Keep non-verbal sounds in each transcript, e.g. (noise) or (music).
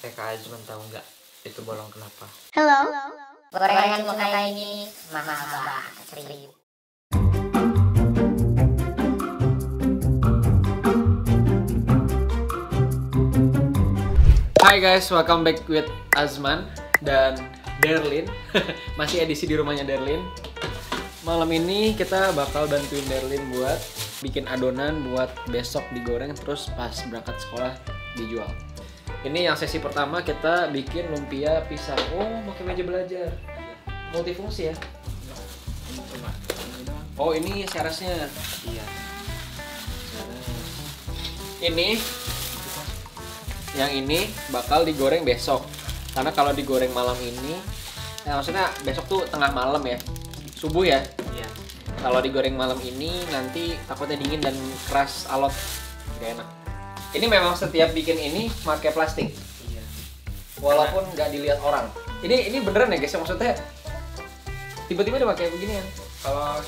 TK Azman tahu nggak itu bolong kenapa? Hello. Gorengan muka ini mahal banget seribu. Hai guys, welcome back with Azman dan Derlin. (laughs) Masih edisi di rumahnya Derlin. Malam ini kita bakal bantuin Derlin buat bikin adonan buat besok digoreng terus pas berangkat sekolah dijual. Ini yang sesi pertama kita bikin lumpia pisang. Oh, pakai meja belajar. Multifungsi ya. Oh, ini serasnya. Iya. Ini yang ini bakal digoreng besok karena kalau digoreng malam ini ya maksudnya besok tuh tengah malam ya subuh ya Iya. kalau digoreng malam ini nanti takutnya dingin dan keras alot gak enak ini memang setiap bikin ini pakai plastik Iya. walaupun nggak dilihat orang ini ini beneran ya guys maksudnya tiba-tiba dia pakai beginian Kalau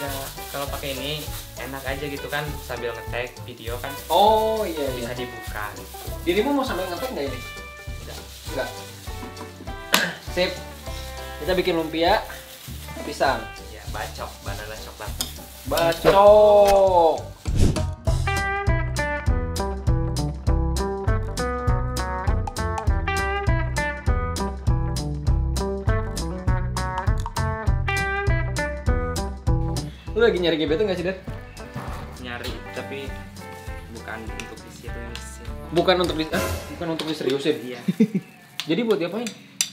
udah kalau pakai ini enak aja gitu kan sambil ngetek video kan oh iya bisa iya dibuka gitu. dirimu mau sambil ngetek nggak ini Enggak. Enggak. (clears throat) Sip. Kita bikin lumpia pisang. Ya, bacok banana coklat. Bacok. Lu lagi nyari gebetan gak sih, Dan? Nyari tapi bukan untuk diseriusin. Bukan untuk di ah, bukan untuk diseriusin. Iya, (laughs) Jadi buat diapain?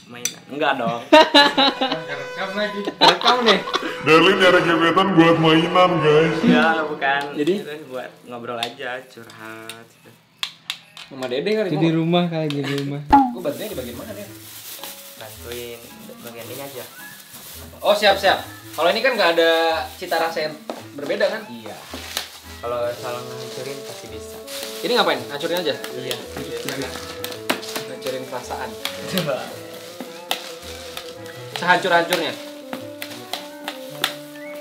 mainan. Enggak dong. (laughs) Rekam lagi. Rekam nih. Darlin nyari gebetan buat mainan guys Ya, bukan. Jadi? Itu buat ngobrol aja, curhat. gitu. Mama Dede kali Itu di rumah kali di rumah. Gue bantunya di bagian mana, Den? Bantuin bagian ini aja. Oh siap siap. Kalau ini kan nggak ada cita rasa yang berbeda kan? Iya. Kalau salah ngancurin pasti bisa. Ini ngapain? Hancurin aja. Iya. Hancurin perasaan. Coba. Sehancur-hancurnya.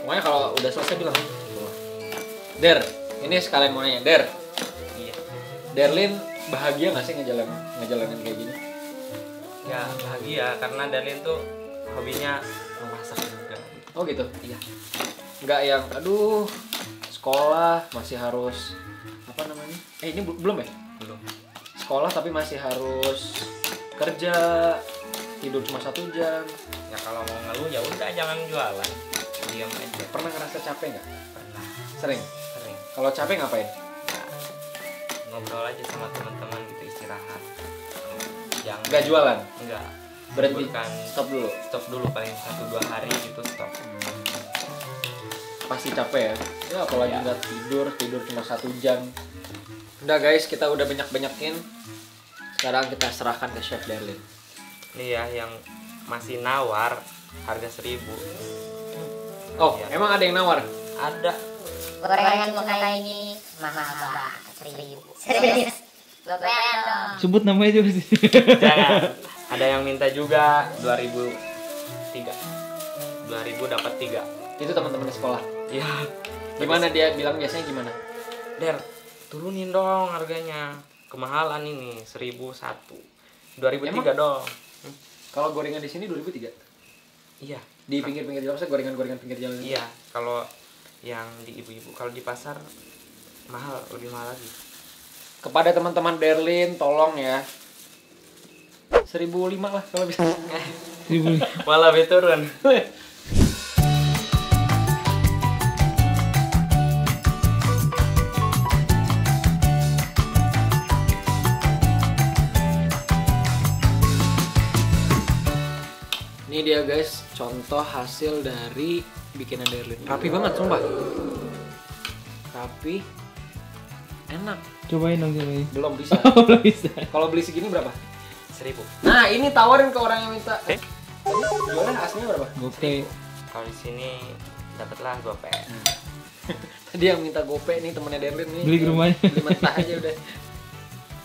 Pokoknya kalau udah selesai bilang. Der, ini sekalian mau nanya. Der, Iya. Derlin bahagia nggak sih ngejalan ngejalanin kayak gini? Ya bahagia karena Darlin tuh hobinya memasak juga. Oh gitu. Iya. Nggak yang, aduh, sekolah masih harus apa namanya? Eh ini bel- belum ya? Belum. Sekolah tapi masih harus kerja tidur cuma satu jam. Ya kalau mau ngeluh ya udah jangan jualan. Diam aja. Pernah ngerasa capek nggak? Pernah Sering. sering Kalau capek ngapain? ya, ngobrol aja sama teman-teman gitu istirahat. Jangan Nggak jualan. Enggak. Berhenti. Bukan Stop dulu. stop dulu paling satu dua hari gitu stop. pasti capek ya ya apalagi Iya. nggak tidur tidur cuma satu jam udah guys kita udah banyak banyakin sekarang kita serahkan ke chef Derlin Ini ya yang masih nawar harga seribu. oh Iya. emang ada yang nawar Ada Gorengan muka ini mahal banget seribu. Serius. Sebut namanya juga sih. Jangan. (laughs) Ada yang minta juga 2003. 2000 dapat 3. itu teman-teman sekolah Ya. gimana dia bilang biasanya gimana Der, turunin dong harganya. Kemahalan ini 1001. 2003 dong. Hmm, kalau gorengan di sini 2003 Iya. di pinggir-pinggir jalan saya gorengan-gorengan pinggir jalan Iya, kalau yang di ibu-ibu kalau di pasar mahal, lebih mahal lagi. Kepada teman-teman Derlin tolong ya. 1005 lah kalau bisa. Seribu. Malah lebih turun. ini dia guys. Contoh hasil dari bikinan Derlin. Rapi banget sumpah. Rapi enak Cobain dong cobain. belum (laughs) bisa Oh, belum bisa. kalau beli segini berapa 1000. Nah, ini tawarin ke orang yang minta. Eh? Jualnya aslinya berapa? Gope. Kalau di sini dapatlah 2 P. Tadi yang minta gope nih temennya Derlin nih. Beli ke rumahnya. (laughs) Beli mentah aja udah.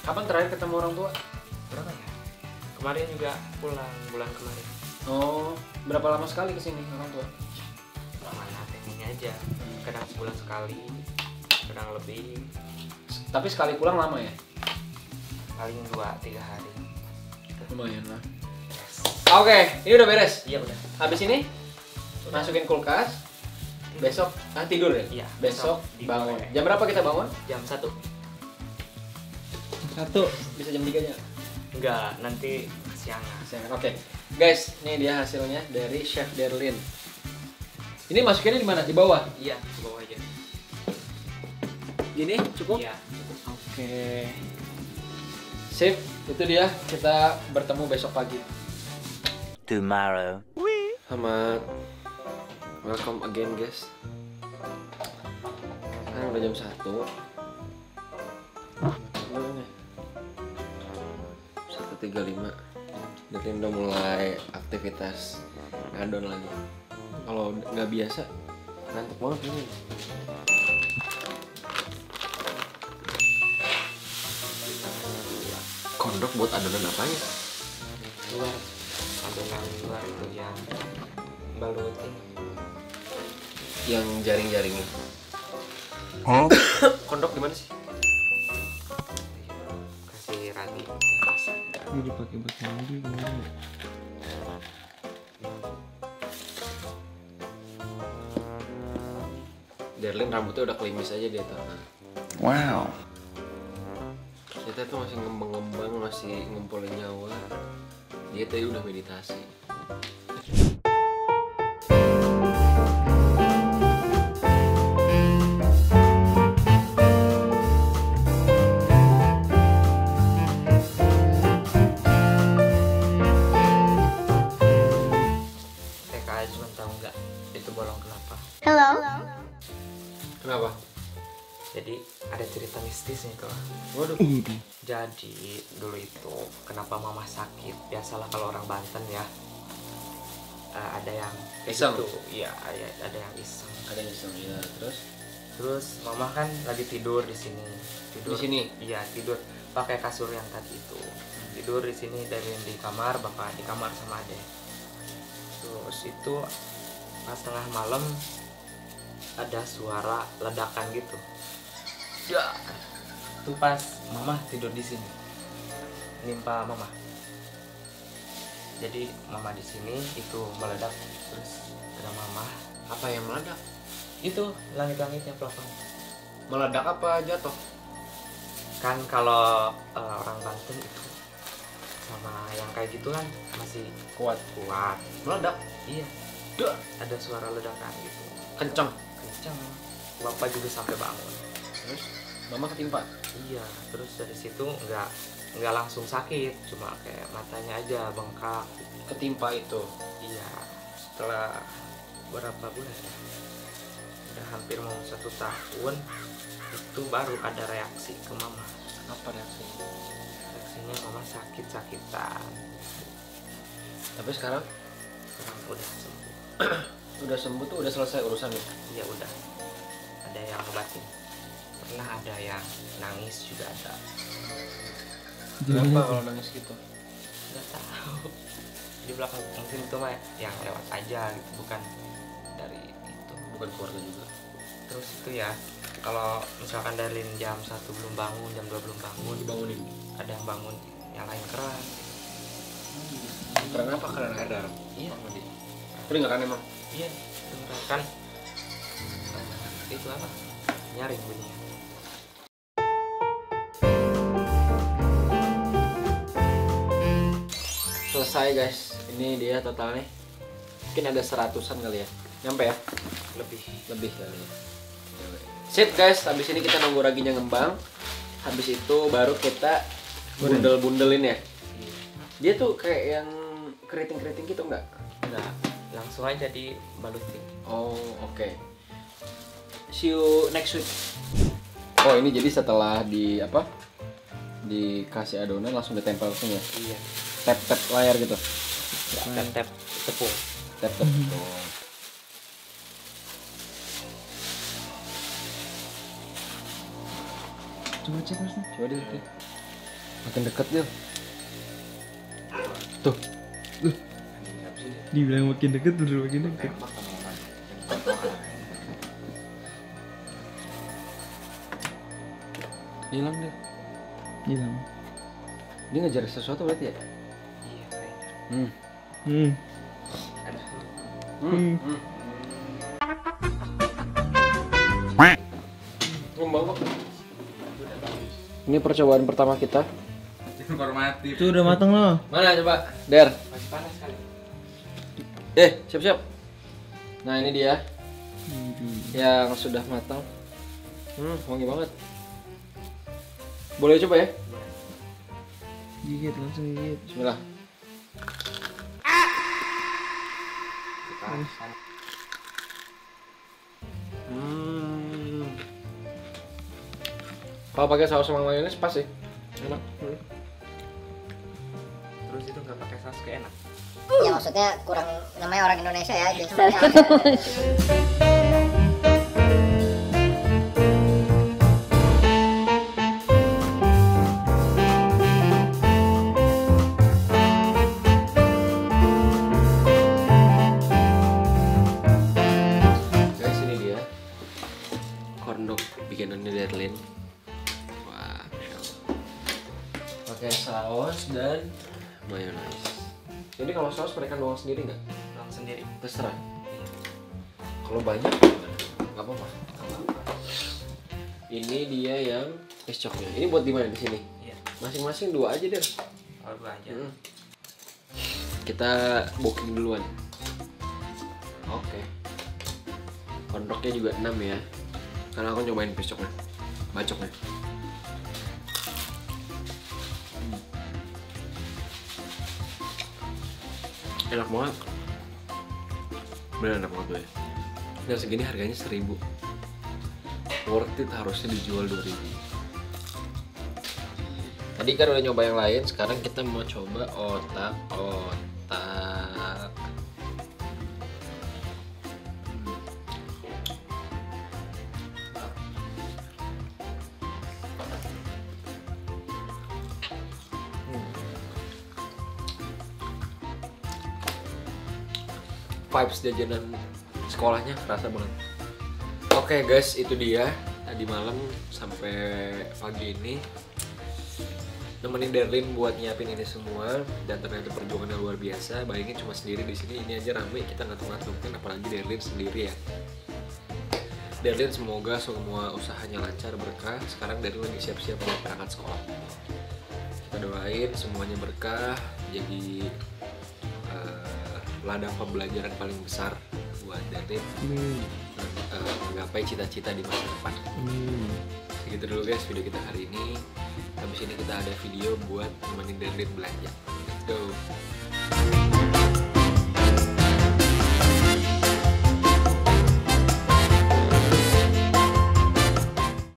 Kapan terakhir ketemu orang tua? Berapa ya? Kemarin juga pulang bulan kemarin. Oh, berapa lama sekali ke sini orang tua? Mana tekniknya aja. Kadang sebulan sekali, kadang lebih, Tapi sekali pulang lama ya? paling 2 3 hari. Lumayan lah. Oke, ini udah beres. Iya udah. Habis ini masukin kulkas. Besok ah tidur ya? Iya, Besok besok di bangun. bawah. Jam berapa kita bangun? Jam satu. Satu. Bisa jam 3 nya. Enggak, nanti kesiangan. Siang. Oke. Guys, ini dia hasilnya dari Chef Derlin. Ini masukinnya di mana? Di bawah. Iya, ke bawah aja. Gini cukup? Iya. Oke. Sip, itu dia. Kita bertemu besok pagi. tomorrow. Selamat welcome again guys. Sekarang udah jam 1 Satu tiga lima. Derlin udah mulai aktivitas ngadon lagi. Kalau nggak biasa ngantuk banget ini. Kondok buat adonan apanya? Luar adonan luar itu yang balut ini. Yang jaring-jaring itu. (coughs) Kondok di mana sih? Kasih ragi. Ini dipakai buat mandi gimana? Derlin rambutnya udah klimis aja dia tuh. Wow. Kita tuh masih ngembang-ngembang, masih ngumpulin nyawa. Dia tadi udah meditasi. Jadi dulu itu kenapa mama sakit? Biasalah kalau orang Banten ya eh, ada yang kayak Iseng? gitu. Iya, ada, ada yang iseng. Ada yang iseng ya. Terus? Terus mama kan lagi tidur di sini. Tidur Di sini? Iya, tidur pakai kasur yang tadi itu. Tidur di sini dari di kamar, bapak di kamar sama adek. Terus itu pas tengah malam ada suara ledakan gitu. Ya. Itu pas mama tidur di sini. Nimpa mama. Jadi mama di sini itu meledak terus ada mama Apa yang meledak? itu langit-langitnya plafon Meledak apa jatuh? kan kalau eh, orang Banten itu sama yang kayak gitu kan masih Kuat. kuat Meledak. iya Duh. ada suara ledakan gitu Kenceng. kencang bapak juga sampai bangun Terus? Mama ketimpa. iya terus dari situ nggak nggak langsung sakit cuma kayak matanya aja bengkak. Ketimpa itu. iya setelah berapa bulan ya? Udah hampir mau satu tahun itu baru ada reaksi ke mama. Apa reaksinya? reaksinya mama sakit sakitan Tapi sekarang? Sekarang udah sembuh. (clears throat) Udah sembuh tuh udah selesai urusan ya? Udah. Ada yang ngobatin pernah ada yang nangis juga ada Kenapa kalau nangis gitu? nggak tahu di belakang mungkin itu mah yang lewat aja gitu bukan dari itu Bukan keluarga juga. terus itu ya kalau misalkan dari jam satu belum bangun jam 2 belum bangun Dibangunin. ada yang bangun nyalain keran Karena apa? Karena air darah. iya Mandi. Kedengeran emang. iya beneran kan itu apa nyaring bunyinya Selesai guys. Ini dia totalnya. Mungkin ada seratusan kali ya. Nyampe ya? lebih Lebih kali ya. Sip guys, habis ini kita nunggu raginya ngembang. Habis itu baru kita bundel-bundelin ya. Dia tuh kayak yang keriting-keriting gitu enggak? enggak langsung aja dibalutin Oh, oke. See you next week. Oh, ini jadi setelah di apa? Dikasih adonan langsung ditempel langsung ya. iya Tap-tap layar gitu. tap tap tepung Tap-tap. Oh. Coba cek mas. nih. Coba deh. deh. Makin deket dia. Tuh. Dibilang makin deket bener makin deket. Hilang dia. Hilang. Dia ngejar sesuatu berarti ya? Hmm. Hmm. Hmm. hmm. Ini percobaan pertama kita. informatif Itu udah mateng loh. Mana coba? Der. masih panas kali Eh, siap-siap. Nah, ini dia yang sudah matang. Hmm, wangi banget. Boleh coba ya? Gigit langsung gigit. Bismillah. Hmm. Kalau pakai saus sama mayones pas sih. Enak. Hmm. terus itu nggak pakai saus kayak enak Ya maksudnya kurang namanya orang Indonesia ya. Jadi (laughs) Bikinannya Derlin. Wah, Masya Allah. Pakai saus dan mayones. Jadi kalau saus mereka doang sendiri nggak? doang sendiri Terserah. Kalau banyak nggak apa-apa. Ini dia yang es coknya. Ini buat di mana di sini? iya Masing-masing dua aja deh. kalau dua aja Hmm. Kita booking duluan. Oke. Kondoknya juga 6 ya. Karena aku nyobain pisoknya. Bacoknya. Hmm. Enak banget. Bener enak banget gue. Dan segini harganya 1000 Worth it harusnya dijual 2000 Tadi kan udah nyoba yang lain, sekarang kita mau coba otak-otak. Vibes jajanan sekolahnya? Kerasa banget. Oke guys, itu dia. Tadi malam sampai pagi ini. Nemenin Derlin buat nyiapin ini semua. Dan ternyata perjuangannya luar biasa. Bayangin cuma sendiri di sini ini aja rame. Kita ngatur-ngaturin apalagi Derlin sendiri ya. Derlin semoga semua usahanya lancar berkah. Sekarang Derlin lagi siap-siap mau berangkat sekolah. Kita doain semuanya berkah. Jadi ladang pembelajaran paling besar buat Amin. dan eh, menggapai cita-cita di masa depan Amin. Segitu dulu guys video kita hari ini. Habis ini kita ada video buat nemenin Derlin belanja. Let's go.